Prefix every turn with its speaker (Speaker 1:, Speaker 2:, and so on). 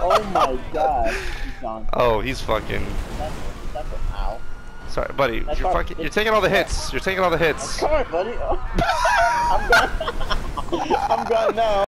Speaker 1: oh my god.
Speaker 2: Oh, he's fucking.
Speaker 1: That's, that's a, ow.
Speaker 2: Sorry, buddy.
Speaker 1: That's
Speaker 2: you're fucking. You're taking all the hits. You're taking all the hits.
Speaker 1: Come on, buddy. I'm gone. I'm gone now.